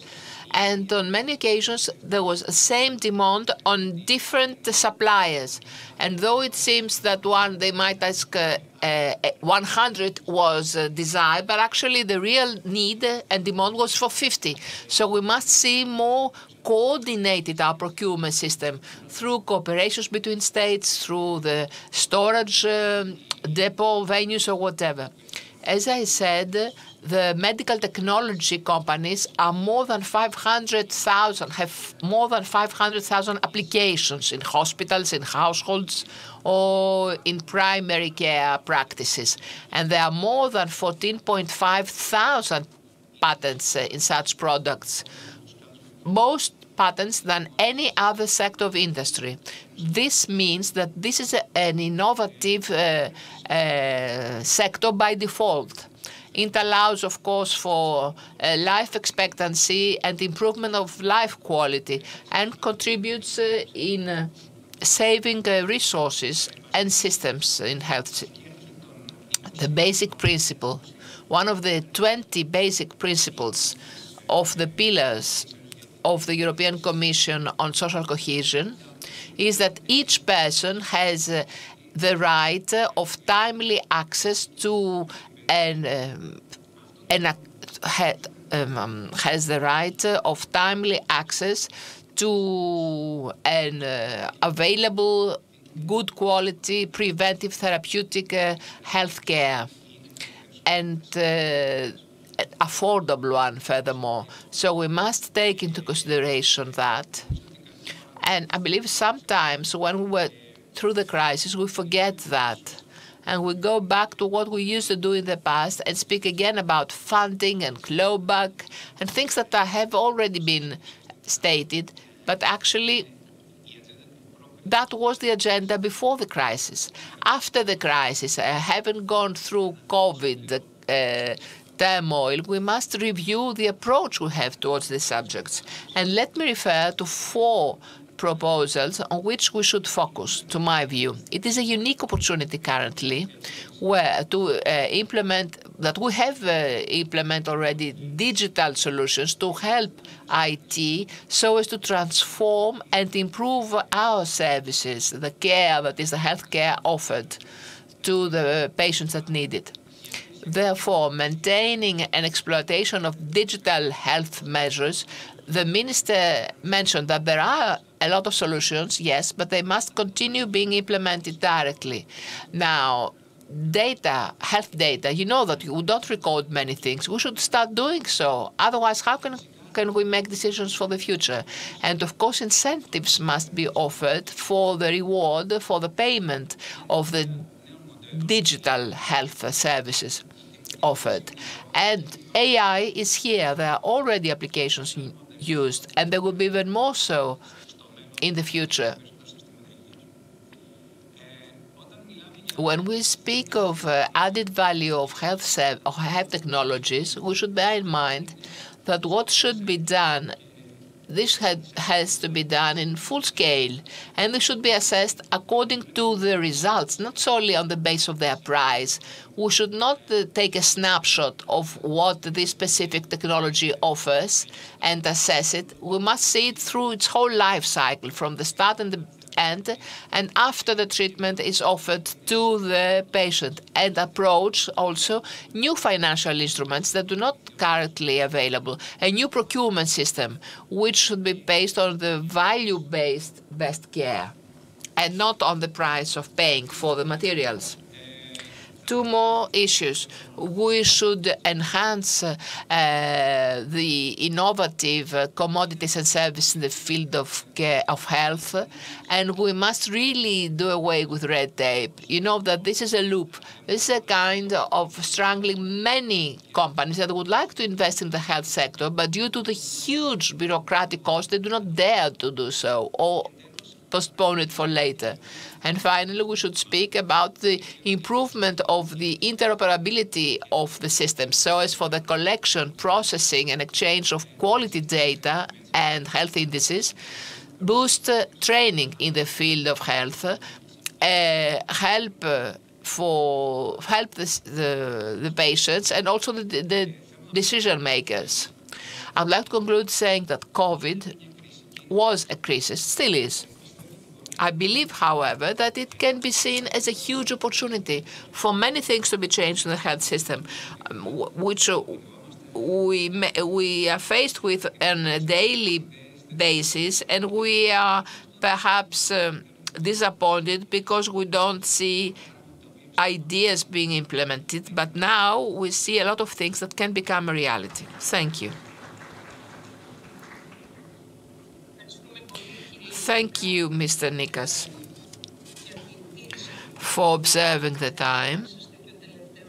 and on many occasions there was the same demand on different suppliers. And though it seems that one they might ask uh, uh, 100 was uh, desired, but actually the real need and demand was for 50. So we must see more coordinated our procurement system through cooperations between states, through the storage um, depot venues or whatever. As I said, the medical technology companies are more than 500,000, have more than 500,000 applications in hospitals, in households, or in primary care practices. And there are more than 14.5 thousand patents in such products. Most patents than any other sector of industry. This means that this is an innovative uh, uh, sector by default. It allows, of course, for uh, life expectancy and improvement of life quality and contributes uh, in uh, saving uh, resources and systems in health. The basic principle, one of the 20 basic principles of the pillars of the European Commission on social cohesion is that each person has uh, the right of timely access to and um, and had, um, um, has the right of timely access to an uh, available, good quality, preventive therapeutic uh, health care. And uh, affordable one furthermore. So we must take into consideration that. And I believe sometimes when we were through the crisis, we forget that. And we go back to what we used to do in the past and speak again about funding and clawback and things that have already been stated, but actually that was the agenda before the crisis. After the crisis, uh, having gone through COVID uh, turmoil, we must review the approach we have towards these subjects. And let me refer to four proposals on which we should focus, to my view. It is a unique opportunity currently where to uh, implement that we have uh, implement already digital solutions to help IT so as to transform and improve our services, the care that is the health care offered to the patients that need it. Therefore, maintaining an exploitation of digital health measures, the minister mentioned that there are a lot of solutions, yes, but they must continue being implemented directly. Now, data, health data, you know that you don't record many things. We should start doing so. Otherwise, how can can we make decisions for the future? And of course, incentives must be offered for the reward, for the payment of the digital health services offered. And AI is here. There are already applications used, and there will be even more so in the future. When we speak of uh, added value of health, of health technologies, we should bear in mind that what should be done this had, has to be done in full scale, and they should be assessed according to the results, not solely on the base of their price. We should not uh, take a snapshot of what this specific technology offers and assess it. We must see it through its whole life cycle, from the start and the end, and after the treatment is offered to the patient, and approach also new financial instruments that do not currently available, a new procurement system which should be based on the value-based best care and not on the price of paying for the materials two more issues. We should enhance uh, the innovative uh, commodities and services in the field of care, of health, and we must really do away with red tape. You know that this is a loop. This is a kind of strangling many companies that would like to invest in the health sector, but due to the huge bureaucratic cost, they do not dare to do so or postpone it for later. And finally, we should speak about the improvement of the interoperability of the system so as for the collection, processing, and exchange of quality data and health indices, boost uh, training in the field of health, uh, help uh, for help the, the, the patients and also the, the decision makers. I'd like to conclude saying that COVID was a crisis, still is. I believe, however, that it can be seen as a huge opportunity for many things to be changed in the health system, um, which uh, we we are faced with on a daily basis, and we are perhaps um, disappointed because we don't see ideas being implemented. But now we see a lot of things that can become a reality. Thank you. Thank you, Mr. Nikas, for observing the time.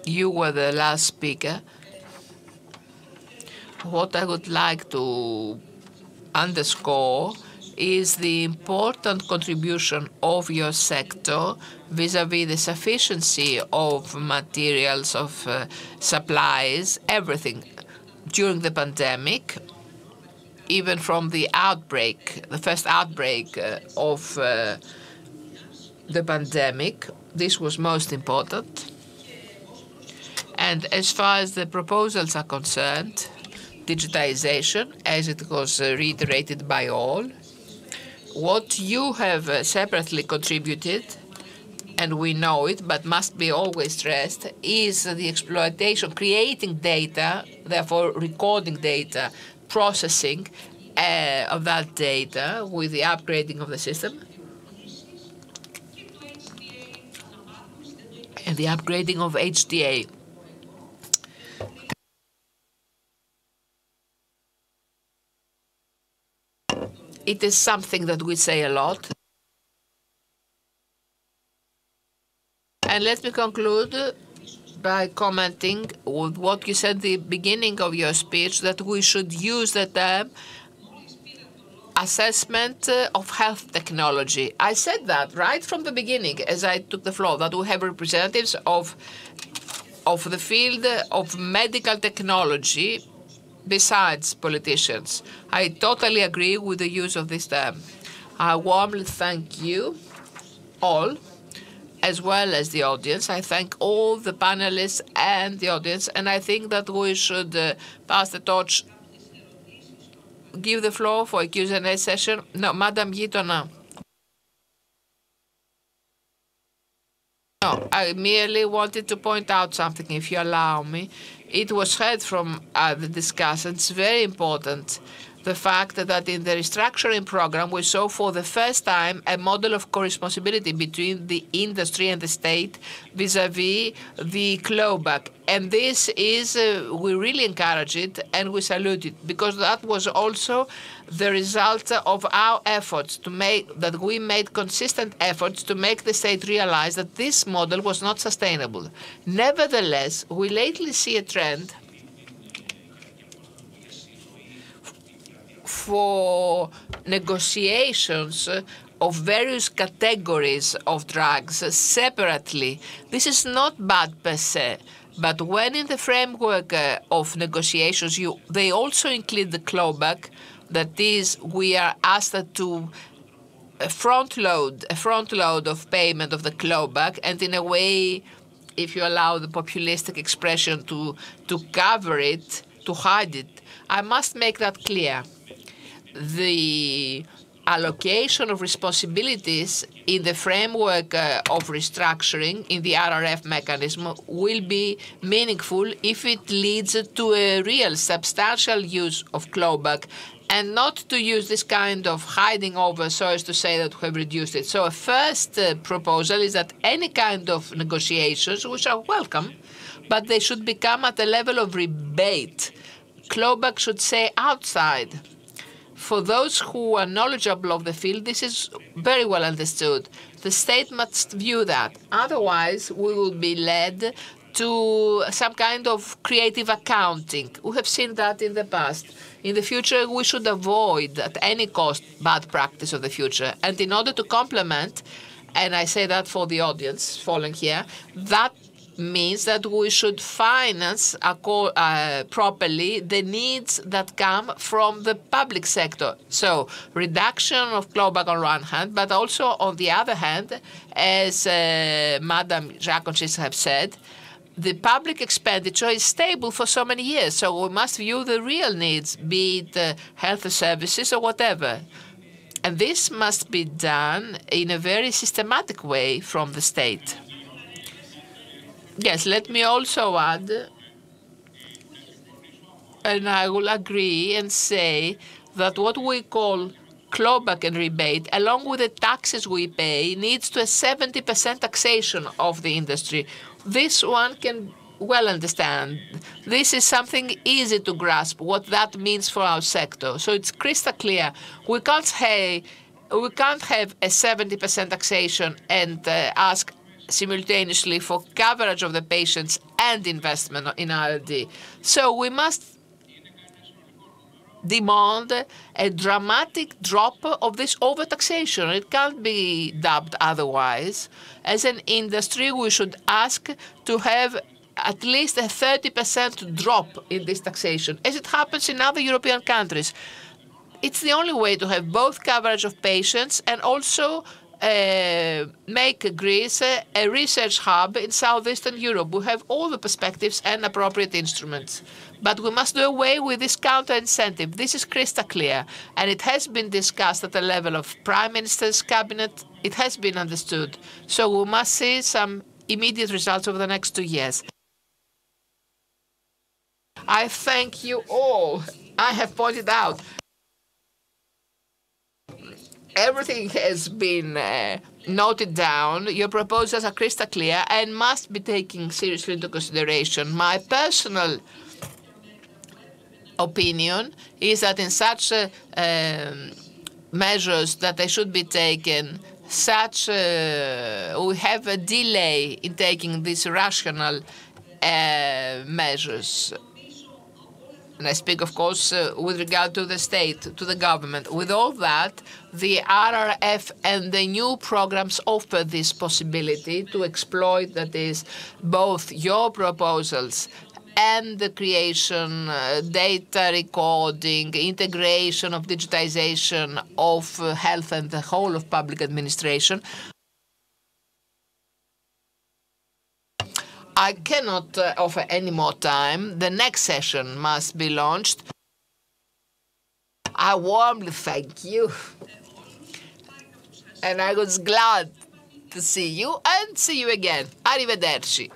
You were the last speaker. What I would like to underscore is the important contribution of your sector vis-à-vis -vis the sufficiency of materials, of uh, supplies, everything during the pandemic even from the outbreak, the first outbreak uh, of uh, the pandemic. This was most important. And as far as the proposals are concerned, digitization, as it was uh, reiterated by all, what you have separately contributed, and we know it, but must be always stressed, is the exploitation, creating data, therefore recording data, processing uh, of that data with the upgrading of the system and the upgrading of HTA. It is something that we say a lot. And let me conclude by commenting with what you said at the beginning of your speech, that we should use the term assessment uh, of health technology. I said that right from the beginning as I took the floor, that we have representatives of, of the field of medical technology besides politicians. I totally agree with the use of this term. I warmly thank you all, as well as the audience. I thank all the panelists and the audience, and I think that we should uh, pass the torch, give the floor for a Q&A session. No, Madam Geitona. No, I merely wanted to point out something, if you allow me. It was heard from uh, the discussants, very important, the fact that in the restructuring program we saw for the first time a model of co-responsibility between the industry and the state vis-à-vis the clawback. And this is, uh, we really encourage it and we salute it because that was also the result of our efforts to make, that we made consistent efforts to make the state realize that this model was not sustainable. Nevertheless, we lately see a trend for negotiations of various categories of drugs separately. This is not bad per se. But when in the framework uh, of negotiations, you, they also include the clawback, that is, we are asked to front load a front load of payment of the clawback, and in a way, if you allow the populistic expression to to cover it, to hide it, I must make that clear. The allocation of responsibilities in the framework uh, of restructuring in the RRF mechanism will be meaningful if it leads to a real substantial use of clawback and not to use this kind of hiding over so as to say that we have reduced it. So a first uh, proposal is that any kind of negotiations, which are welcome, but they should become at the level of rebate. Clawback should say outside for those who are knowledgeable of the field, this is very well understood. The state must view that. Otherwise, we will be led to some kind of creative accounting. We have seen that in the past. In the future, we should avoid at any cost bad practice of the future. And in order to complement, and I say that for the audience following here, that means that we should finance uh, properly the needs that come from the public sector. So reduction of clawback on one hand, but also on the other hand, as uh, Madam Jakoncic have said, the public expenditure is stable for so many years. So we must view the real needs, be it uh, health services or whatever. And this must be done in a very systematic way from the state. Yes, let me also add, and I will agree and say that what we call clawback and rebate, along with the taxes we pay, needs to a 70% taxation of the industry. This one can well understand. This is something easy to grasp, what that means for our sector. So it's crystal clear. We can't say we can't have a 70% taxation and uh, ask simultaneously for coverage of the patients and investment in R&D. So we must demand a dramatic drop of this overtaxation. It can't be dubbed otherwise. As an industry, we should ask to have at least a 30% drop in this taxation, as it happens in other European countries. It's the only way to have both coverage of patients and also uh, make Greece a research hub in southeastern Europe. We have all the perspectives and appropriate instruments. But we must do away with this counter incentive. This is crystal clear. And it has been discussed at the level of Prime Minister's cabinet. It has been understood. So we must see some immediate results over the next two years. I thank you all. I have pointed out everything has been uh, noted down. Your proposals are crystal clear and must be taken seriously into consideration. My personal opinion is that in such a um, measures that they should be taken. Such uh, we have a delay in taking these rational uh, measures. And I speak, of course, uh, with regard to the state, to the government. With all that, the RRF and the new programs offer this possibility to exploit, that is, both your proposals and the creation, uh, data recording, integration of digitization of uh, health and the whole of public administration. I cannot uh, offer any more time. The next session must be launched. I warmly thank you. And I was glad to see you and see you again. Arrivederci.